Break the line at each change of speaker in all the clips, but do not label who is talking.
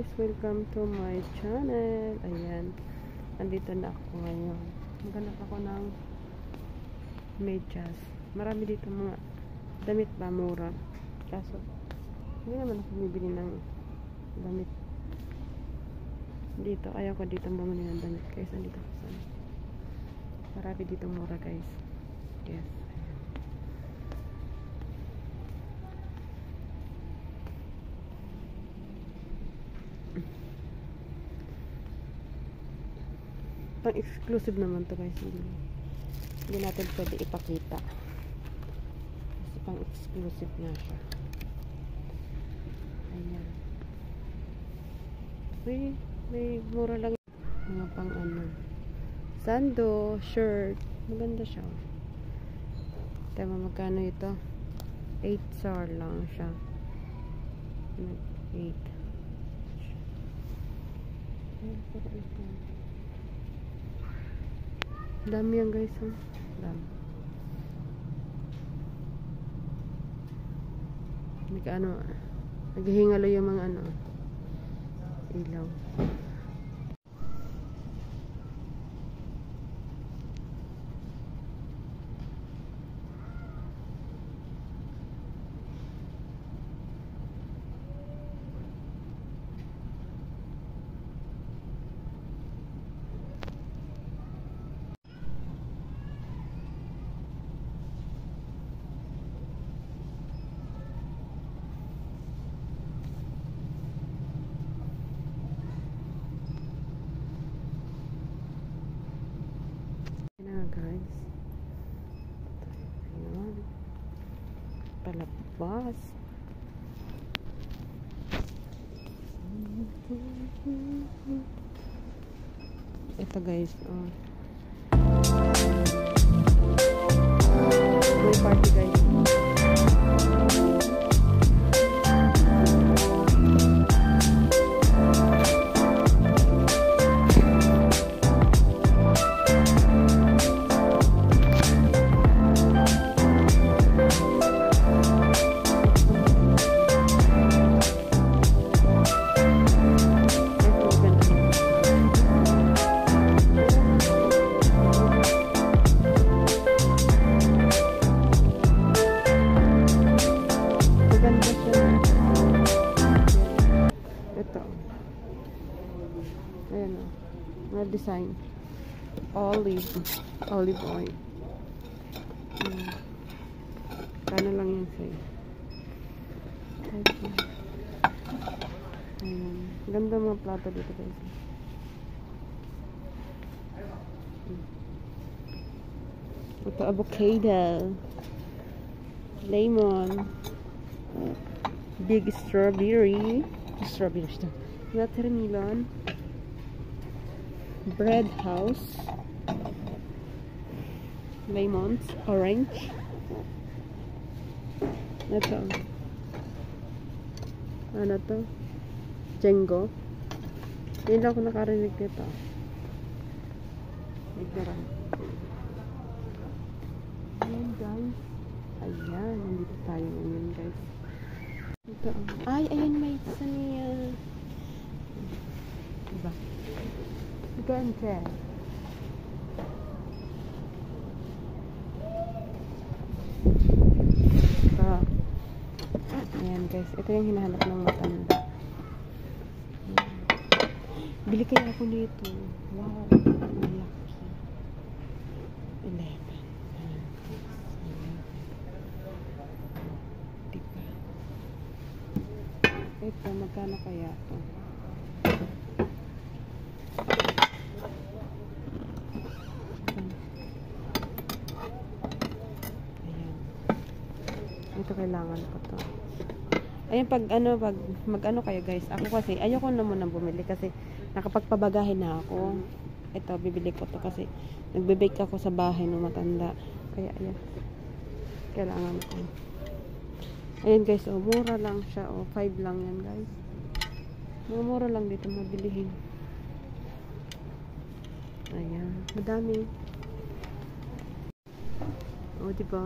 Guys, welcome to my channel. Ayan, nandito na ako ngayon. Maghanap ako ng medyas. Marami dito mga damit ba, mura. Kaso, hindi naman ako bumibili ng damit. Dito, ayaw ko dito bumili ng damit. Guys, nandito ako sa Marami dito mura guys. Yes. Pang exclusive naman to guys. Hindi, hindi natin pwede ipakita. Kasi pang exclusive nga siya. Ayan. May, may mura lang mga pang ano sando, shirt. Maganda siya. Tama magkano ito? 8 sar lang siya. 8 Ayan, pero ito. Dami yan guys. Oh. Dami. Nag ano, naghihingalo yung mga ano, ilaw. Ayan na guys. Ayan. Palabas. Ito guys. Oh. May party guys. Design. Olive. Olive oil. Ayan. Kano lang yan sa'yo. Okay. Ayan. Ganda mga plato dito guys. Ito avocado. Lemon. Big strawberry. Strawberry. Watermelon. Bread house. Lemons. Orange. Ito. Ano to? Django. Hindi ako nakarinig nito. Ignorant. Ayan guys. Ayan, nandito tayo ngayon guys. Ito. Ay, ayan may isa niya. Diba? Ganda. Ito. Ayan guys, ito yung hinahanap ng matanda. Bili kaya ako nito. Wow, malaki. 11. Ayan. Ayan. Diba? Ito, magkano kaya ito? Ayan. Ito kailangan ko to. Ayan, pag ano, pag mag ano kayo guys. Ako kasi, ayoko na muna bumili kasi nakapagpabagahin na ako. Ito, bibili ko to kasi nagbe-bake ako sa bahay ng matanda. Kaya, ayan. Kailangan ko. Ayan guys, oh, mura lang siya. Oh, 5 lang yan guys. Mura lang dito mabilihin. Ayan, madami. Oh, di ba?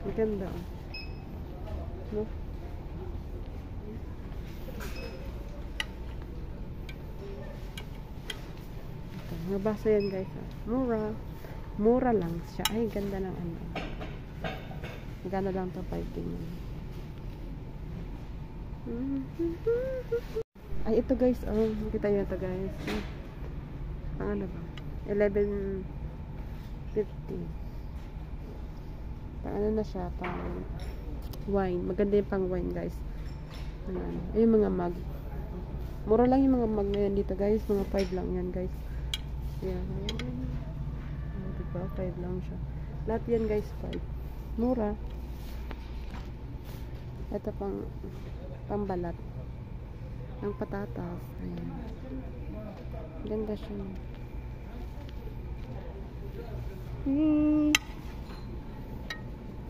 Ang ganda. No? Ito, mga baso yan guys. ah. Mura. Mura lang siya. Ay, ganda ng ano. Ganda lang to 5 din. Ay, ito guys. Oh, kita nyo ito guys. Ang ano ba? 11.50. Pang ano na siya, pang wine. Maganda yung pang wine, guys. Ayan. Ay, yung mga mug. Mura lang yung mga mug ngayon dito, guys. Mga 5 lang yan, guys. Ayan. Oh, diba? 5 lang siya. Lahat yan, guys, 5. Mura. Ito pang pambalat. Ang patatas. Ayan. Ganda siya. Hmm.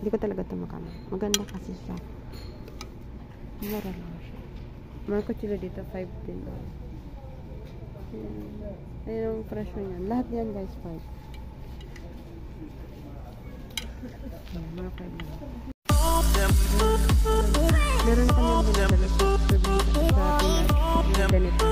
Hindi ko talaga ito makama. Maganda kasi siya. Mura lang siya. Mga kutsilo dito, 5 din. Ayan. Ayan ang presyo niyan. Lahat yan guys, 5. Ayan, mga 5 lang. Meron kami yung dinadala sa ganito.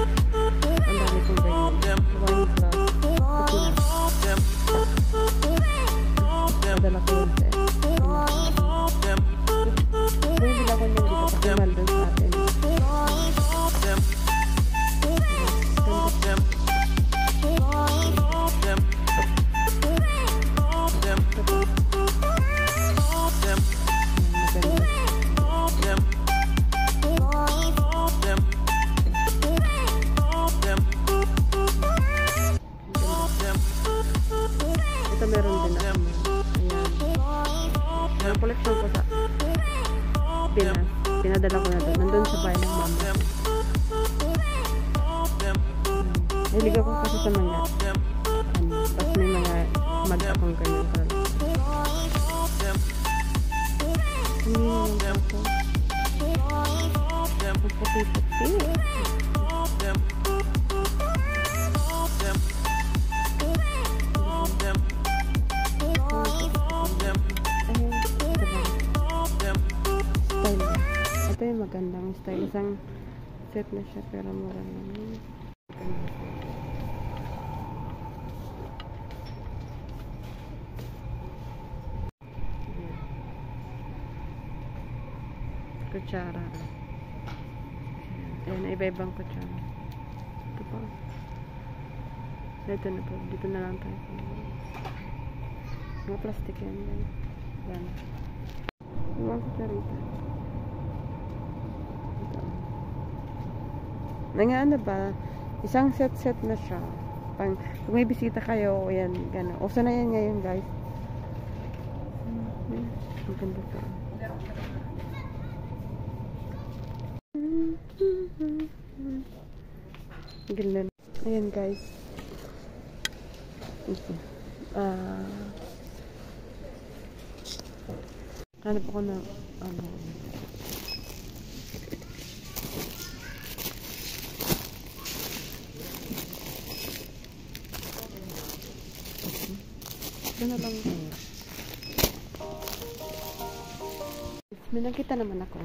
Collection ko sa Pinas. Pinadala ko na doon. Nandun sa bahay ng mama. Hilig ako kasi sa mga set na siya pero mura lang. Kutsara. Ayan, iba-ibang kutsara. Ito pa. Ito na po. Dito na lang tayo. Mga plastic. Yan. Yan. Mga kutsarita. Ito. Na nga ano ba, isang set-set na siya. Pang, kung may bisita kayo, yan, gano'n. Uso na yan ngayon, guys. Ang ganda to. Ganda. Ayan, guys. Ah... Hanap ako ng ano. Ito na lang. May nakita naman ako.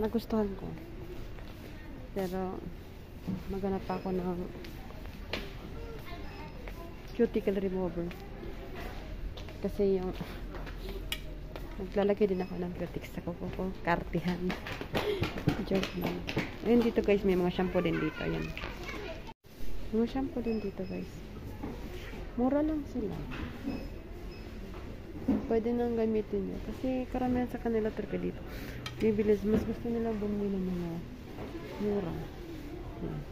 Nagustuhan ko. Pero, maghanap pa ako ng cuticle remover. Kasi yung Naglalagay din ako ng cutics sa kuko ko. Kartihan. Joke lang. Ayun dito guys, may mga shampoo din dito. Ayan. Mga shampoo din dito guys. Mura lang sila. Pwede nang gamitin nyo. Kasi karamihan sa kanila talaga dito. Bibilis. Mas gusto nilang bumili ng mga mura. Hmm.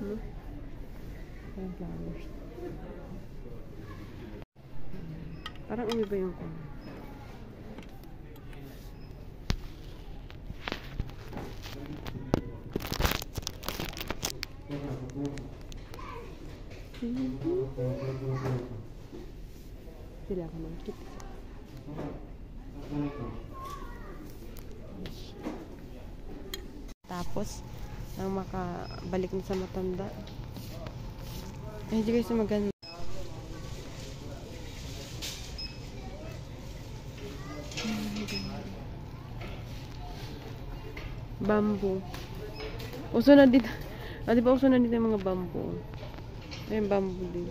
Hmm. Flowers. Parang umiba yung ko. Sila ka ng kit. Tapos, nang makabalik na sa matanda, Ay, di guys, maganda. Bamboo. Uso na dito. Ah, di ba uso na dito yung mga bamboo? Ayun, bamboo din.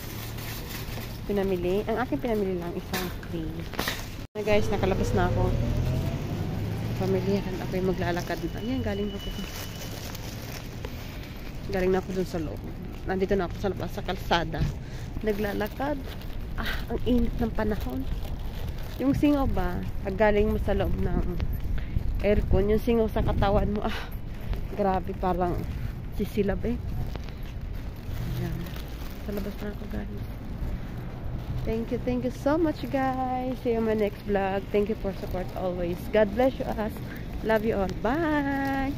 pinamili. Ang aking pinamili lang isang tray. Na guys, nakalabas na ako. Pamilihan ako yung maglalakad. Ayan, galing ako. Galing na ako dun sa loob. Nandito na ako sa labas sa kalsada. Naglalakad. Ah, ang init ng panahon. Yung singaw ba, pag galing mo sa loob ng aircon, yung singaw sa katawan mo, ah, grabe, parang sisilab eh. Ayan. Sa labas na ako guys. Thank you, thank you so much guys. See you on my next vlog. Thank you for support always. God bless you us. Love you all. Bye!